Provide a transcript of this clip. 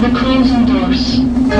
the closing doors.